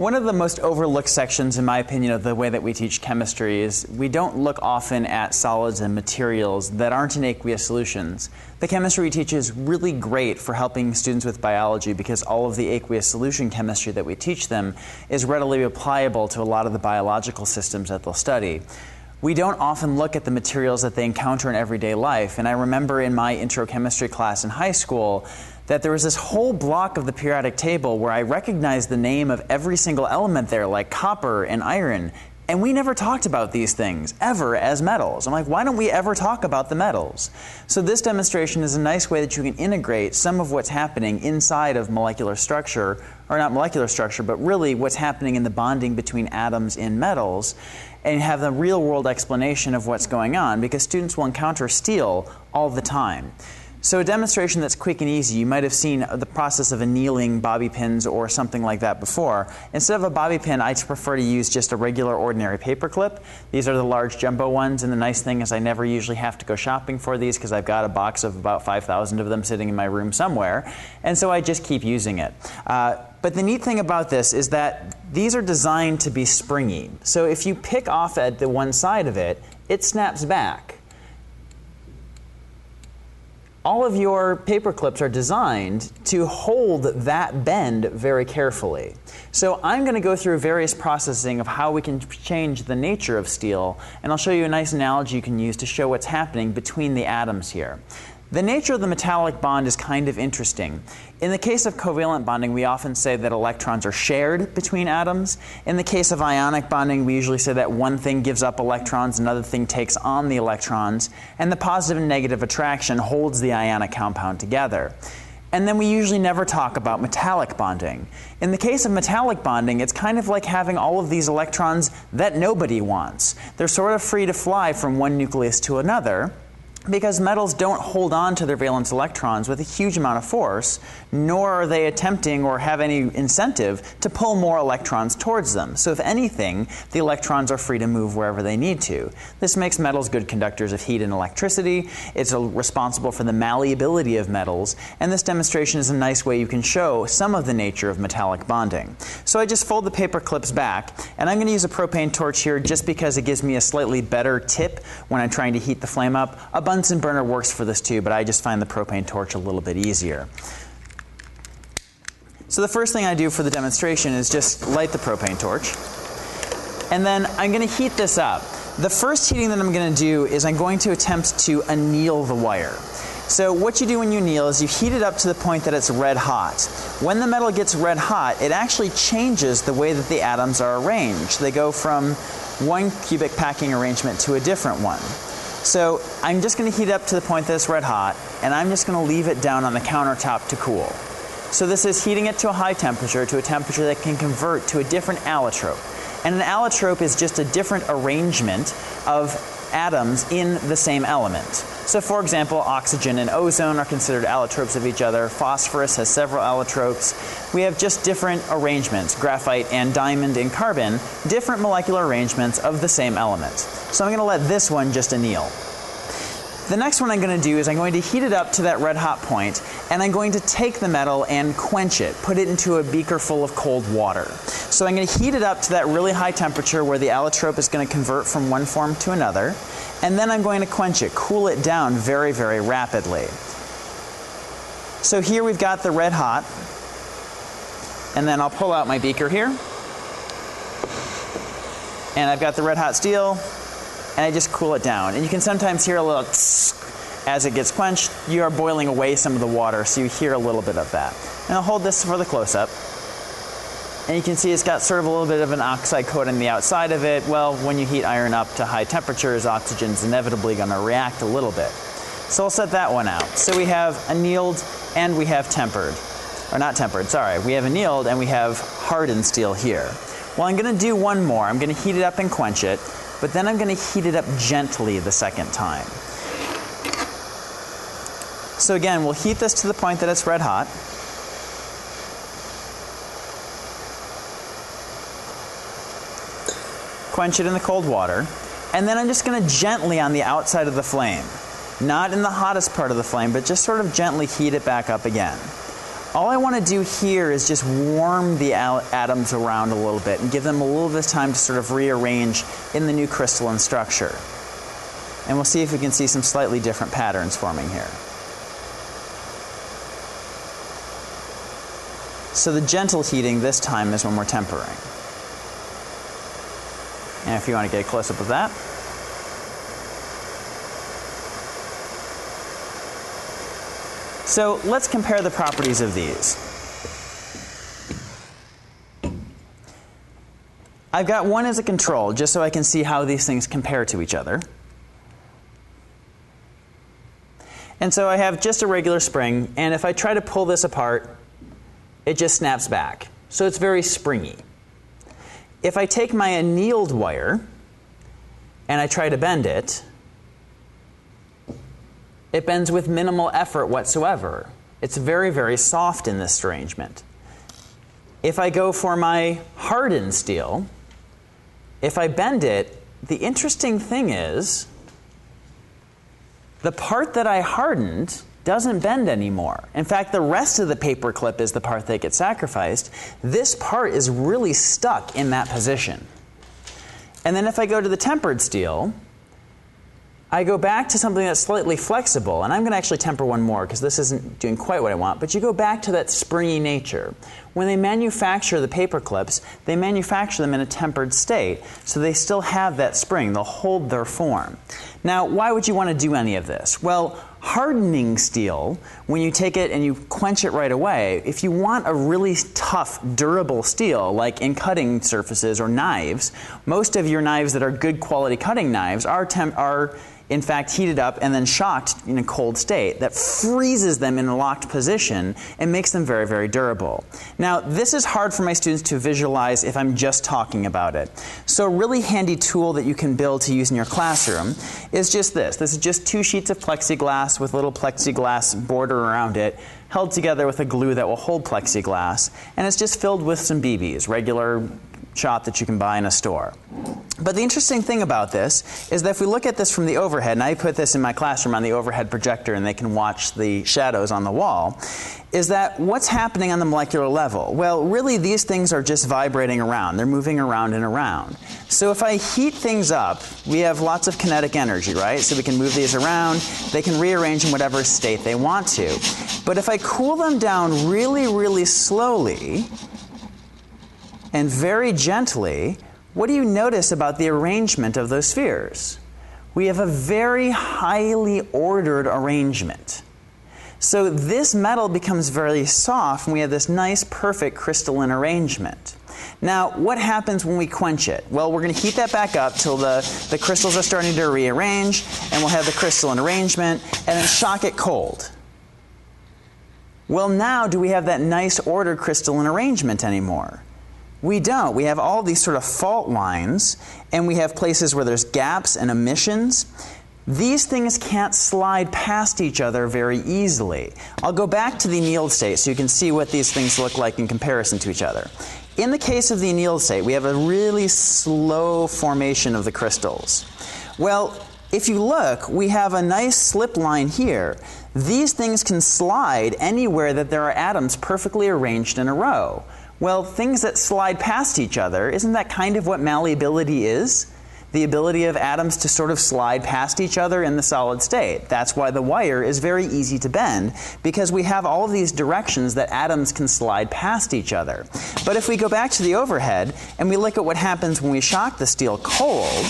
One of the most overlooked sections, in my opinion, of the way that we teach chemistry is we don't look often at solids and materials that aren't in aqueous solutions. The chemistry we teach is really great for helping students with biology because all of the aqueous solution chemistry that we teach them is readily applicable to a lot of the biological systems that they'll study we don't often look at the materials that they encounter in everyday life. And I remember in my intro chemistry class in high school that there was this whole block of the periodic table where I recognized the name of every single element there, like copper and iron. And we never talked about these things ever as metals. I'm like, why don't we ever talk about the metals? So, this demonstration is a nice way that you can integrate some of what's happening inside of molecular structure, or not molecular structure, but really what's happening in the bonding between atoms in metals, and have a real world explanation of what's going on because students will encounter steel all the time. So a demonstration that's quick and easy, you might have seen the process of annealing bobby pins or something like that before. Instead of a bobby pin, I prefer to use just a regular ordinary paper clip. These are the large jumbo ones, and the nice thing is I never usually have to go shopping for these because I've got a box of about 5,000 of them sitting in my room somewhere, and so I just keep using it. Uh, but the neat thing about this is that these are designed to be springy. So if you pick off at the one side of it, it snaps back all of your paper clips are designed to hold that bend very carefully. So I'm going to go through various processing of how we can change the nature of steel, and I'll show you a nice analogy you can use to show what's happening between the atoms here. The nature of the metallic bond is kind of interesting. In the case of covalent bonding, we often say that electrons are shared between atoms. In the case of ionic bonding, we usually say that one thing gives up electrons, another thing takes on the electrons, and the positive and negative attraction holds the ionic compound together. And then we usually never talk about metallic bonding. In the case of metallic bonding, it's kind of like having all of these electrons that nobody wants. They're sort of free to fly from one nucleus to another because metals don't hold on to their valence electrons with a huge amount of force, nor are they attempting or have any incentive to pull more electrons towards them. So, if anything, the electrons are free to move wherever they need to. This makes metals good conductors of heat and electricity. It's responsible for the malleability of metals, and this demonstration is a nice way you can show some of the nature of metallic bonding. So, I just fold the paper clips back, and I'm going to use a propane torch here just because it gives me a slightly better tip when I'm trying to heat the flame up. Bunsen burner works for this too, but I just find the propane torch a little bit easier. So the first thing I do for the demonstration is just light the propane torch. And then I'm going to heat this up. The first heating that I'm going to do is I'm going to attempt to anneal the wire. So what you do when you anneal is you heat it up to the point that it's red hot. When the metal gets red hot, it actually changes the way that the atoms are arranged. They go from one cubic packing arrangement to a different one. So I'm just going to heat up to the point that it's red hot, and I'm just going to leave it down on the countertop to cool. So this is heating it to a high temperature, to a temperature that can convert to a different allotrope. And an allotrope is just a different arrangement of atoms in the same element. So, for example, oxygen and ozone are considered allotropes of each other. Phosphorus has several allotropes. We have just different arrangements, graphite and diamond and carbon, different molecular arrangements of the same element. So, I'm going to let this one just anneal. The next one I'm going to do is I'm going to heat it up to that red hot point, and I'm going to take the metal and quench it, put it into a beaker full of cold water. So I'm going to heat it up to that really high temperature where the allotrope is going to convert from one form to another, and then I'm going to quench it, cool it down very, very rapidly. So here we've got the red hot, and then I'll pull out my beaker here, and I've got the red hot steel, and I just cool it down. And you can sometimes hear a little as it gets quenched. You are boiling away some of the water, so you hear a little bit of that. And I'll hold this for the close up. And you can see it's got sort of a little bit of an oxide coat on the outside of it. Well, when you heat iron up to high temperatures, oxygen's inevitably going to react a little bit. So I'll set that one out. So we have annealed and we have tempered. Or not tempered, sorry. We have annealed and we have hardened steel here. Well, I'm going to do one more. I'm going to heat it up and quench it but then I'm going to heat it up gently the second time. So again, we'll heat this to the point that it's red hot. Quench it in the cold water. And then I'm just going to gently on the outside of the flame, not in the hottest part of the flame, but just sort of gently heat it back up again. All I want to do here is just warm the atoms around a little bit and give them a little bit of time to sort of rearrange in the new crystalline structure. And we'll see if we can see some slightly different patterns forming here. So the gentle heating this time is when we're tempering. And if you want to get a close up of that. So let's compare the properties of these. I've got one as a control, just so I can see how these things compare to each other. And so I have just a regular spring, and if I try to pull this apart, it just snaps back. So it's very springy. If I take my annealed wire and I try to bend it, it bends with minimal effort whatsoever. It's very, very soft in this arrangement. If I go for my hardened steel, if I bend it, the interesting thing is the part that I hardened doesn't bend anymore. In fact, the rest of the paper clip is the part that gets sacrificed. This part is really stuck in that position. And then if I go to the tempered steel, I go back to something that's slightly flexible, and I'm going to actually temper one more because this isn't doing quite what I want, but you go back to that springy nature. When they manufacture the paper clips, they manufacture them in a tempered state, so they still have that spring. They'll hold their form. Now, why would you want to do any of this? Well, hardening steel, when you take it and you quench it right away, if you want a really tough, durable steel, like in cutting surfaces or knives, most of your knives that are good quality cutting knives are, are in fact heated up and then shocked in a cold state that freezes them in a locked position and makes them very, very durable. Now, this is hard for my students to visualize if I'm just talking about it. So, a really handy tool that you can build to use in your classroom is just this. This is just two sheets of plexiglass with a little plexiglass border around it held together with a glue that will hold plexiglass, and it's just filled with some BBs, regular shot that you can buy in a store. But the interesting thing about this is that if we look at this from the overhead, and I put this in my classroom on the overhead projector and they can watch the shadows on the wall, is that what's happening on the molecular level? Well, really, these things are just vibrating around. They're moving around and around. So if I heat things up, we have lots of kinetic energy, right? So we can move these around. They can rearrange in whatever state they want to. But if I cool them down really, really slowly, and very gently, what do you notice about the arrangement of those spheres? We have a very highly ordered arrangement. So this metal becomes very soft and we have this nice, perfect crystalline arrangement. Now, what happens when we quench it? Well, we're going to heat that back up till the, the crystals are starting to rearrange, and we'll have the crystalline arrangement, and then shock it cold. Well, now do we have that nice ordered crystalline arrangement anymore? We don't. We have all these sort of fault lines, and we have places where there's gaps and emissions. These things can't slide past each other very easily. I'll go back to the annealed state so you can see what these things look like in comparison to each other. In the case of the annealed state, we have a really slow formation of the crystals. Well, if you look, we have a nice slip line here. These things can slide anywhere that there are atoms perfectly arranged in a row. Well, things that slide past each other, isn't that kind of what malleability is? The ability of atoms to sort of slide past each other in the solid state. That's why the wire is very easy to bend, because we have all of these directions that atoms can slide past each other. But if we go back to the overhead and we look at what happens when we shock the steel cold,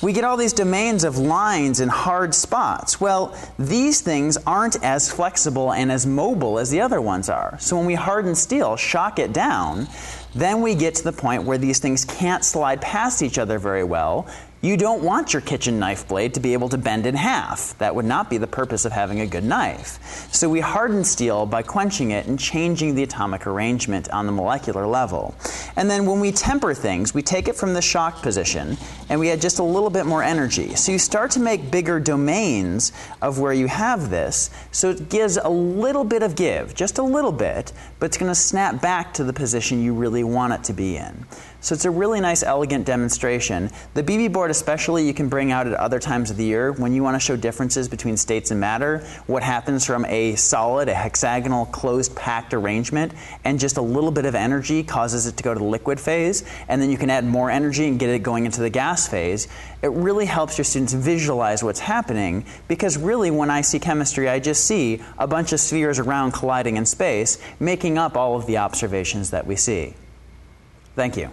we get all these domains of lines and hard spots. Well, these things aren't as flexible and as mobile as the other ones are. So when we harden steel, shock it down, then we get to the point where these things can't slide past each other very well you don't want your kitchen knife blade to be able to bend in half. That would not be the purpose of having a good knife. So we harden steel by quenching it and changing the atomic arrangement on the molecular level. And then when we temper things, we take it from the shock position and we add just a little bit more energy. So you start to make bigger domains of where you have this. So it gives a little bit of give, just a little bit, but it's going to snap back to the position you really want it to be in. So it's a really nice, elegant demonstration. The BB board, especially, you can bring out at other times of the year when you want to show differences between states and matter, what happens from a solid, a hexagonal, closed, packed arrangement, and just a little bit of energy causes it to go to the liquid phase, and then you can add more energy and get it going into the gas phase. It really helps your students visualize what's happening because really, when I see chemistry, I just see a bunch of spheres around colliding in space, making up all of the observations that we see. Thank you.